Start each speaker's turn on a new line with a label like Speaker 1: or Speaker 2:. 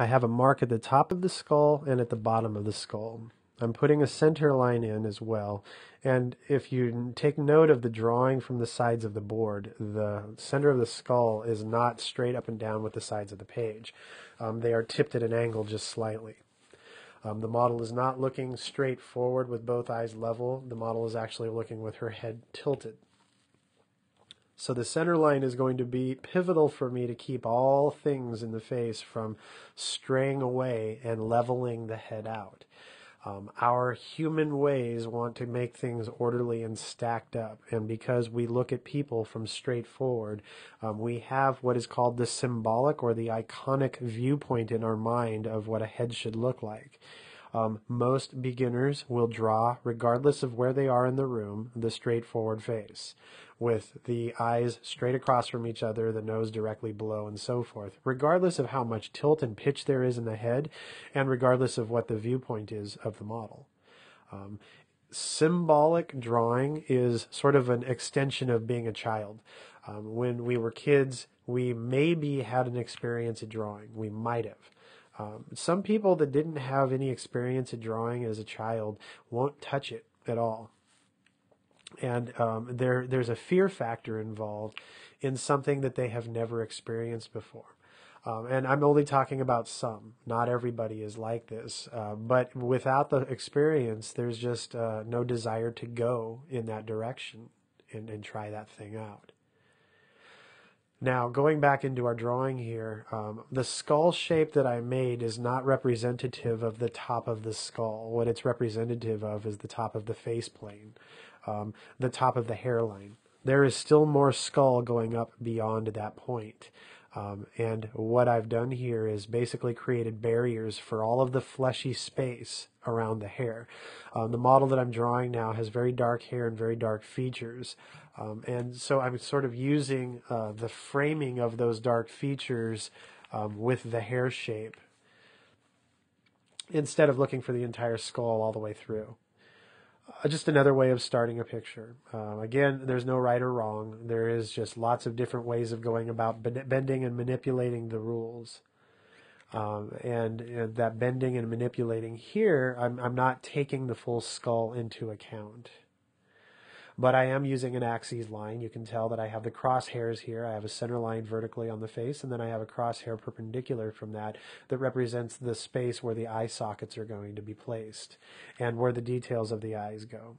Speaker 1: I have a mark at the top of the skull and at the bottom of the skull. I'm putting a center line in as well. And if you take note of the drawing from the sides of the board, the center of the skull is not straight up and down with the sides of the page. Um, they are tipped at an angle just slightly. Um, the model is not looking straight forward with both eyes level. The model is actually looking with her head tilted. So the center line is going to be pivotal for me to keep all things in the face from straying away and leveling the head out. Um, our human ways want to make things orderly and stacked up. And because we look at people from straight forward, um, we have what is called the symbolic or the iconic viewpoint in our mind of what a head should look like. Um, most beginners will draw, regardless of where they are in the room, the straightforward face, with the eyes straight across from each other, the nose directly below, and so forth, regardless of how much tilt and pitch there is in the head, and regardless of what the viewpoint is of the model. Um, symbolic drawing is sort of an extension of being a child. Um, when we were kids, we maybe had an experience at drawing. We might have. Um, some people that didn't have any experience in drawing as a child won't touch it at all. And um, there, there's a fear factor involved in something that they have never experienced before. Um, and I'm only talking about some. Not everybody is like this. Uh, but without the experience, there's just uh, no desire to go in that direction and, and try that thing out. Now, going back into our drawing here, um, the skull shape that I made is not representative of the top of the skull. What it's representative of is the top of the face plane, um, the top of the hairline. There is still more skull going up beyond that point. Um, and what I've done here is basically created barriers for all of the fleshy space around the hair. Um, the model that I'm drawing now has very dark hair and very dark features. Um, and so I'm sort of using uh, the framing of those dark features um, with the hair shape instead of looking for the entire skull all the way through. Uh, just another way of starting a picture. Uh, again, there's no right or wrong. There is just lots of different ways of going about bending and manipulating the rules. Um, and, and, that bending and manipulating here, I'm, I'm not taking the full skull into account but I am using an axis line. You can tell that I have the crosshairs here. I have a center line vertically on the face, and then I have a crosshair perpendicular from that that represents the space where the eye sockets are going to be placed and where the details of the eyes go.